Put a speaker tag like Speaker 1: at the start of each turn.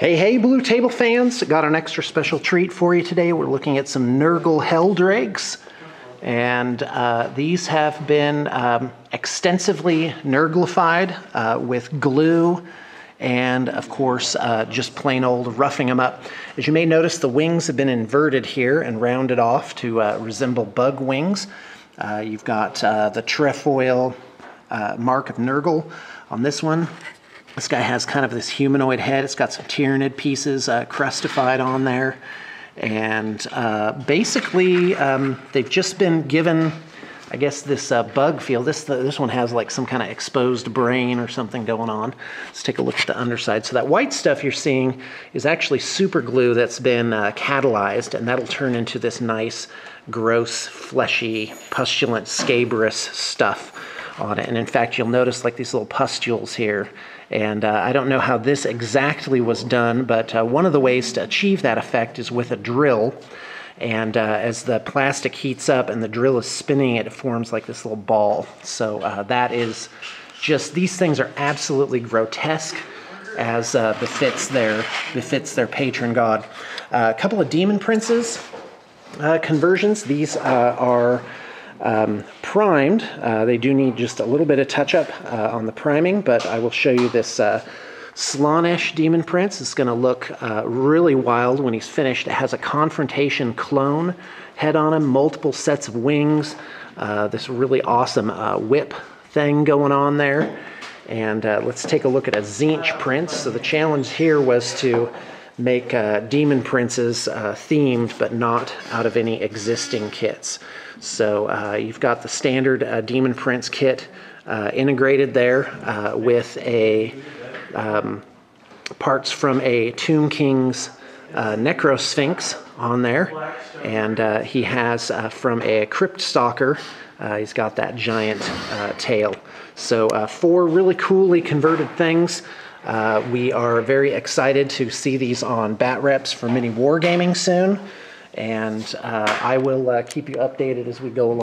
Speaker 1: Hey, hey, Blue Table fans. Got an extra special treat for you today. We're looking at some Nurgle Heldrakes. And uh, these have been um, extensively Nurglified uh, with glue and, of course, uh, just plain old roughing them up. As you may notice, the wings have been inverted here and rounded off to uh, resemble bug wings. Uh, you've got uh, the trefoil mark of Nurgle on this one. This guy has kind of this humanoid head. It's got some Tyranid pieces uh, crustified on there. And uh, basically, um, they've just been given, I guess, this uh, bug feel. This, this one has like some kind of exposed brain or something going on. Let's take a look at the underside. So that white stuff you're seeing is actually super glue that's been uh, catalyzed, and that'll turn into this nice, gross, fleshy, pustulent, scabrous stuff on it. And in fact, you'll notice like these little pustules here. And uh, I don't know how this exactly was done, but uh, one of the ways to achieve that effect is with a drill. And uh, as the plastic heats up and the drill is spinning it, it forms like this little ball. So uh, that is just, these things are absolutely grotesque as uh, befits, their, befits their patron god. Uh, a couple of demon princes conversions. These are um, primed. Uh, they do need just a little bit of touch up uh, on the priming, but I will show you this uh, Slaanesh Demon Prince. It's going to look uh, really wild when he's finished. It has a confrontation clone head on him, multiple sets of wings, uh, this really awesome uh, whip thing going on there. And let's take a look at a Tzeentch Prince. So the challenge here was to make uh, Demon Princes uh, themed, but not out of any existing kits. So uh, you've got the standard uh, Demon Prince kit uh, integrated there uh, with a um, parts from a Tomb King's Necrosphinx on there, and he has from a Crypt Stalker. he's got that giant tail. So four really coolly converted things. Uh, we are very excited to see these on bat reps for MiniWargaming soon, and uh, I will uh, keep you updated as we go along.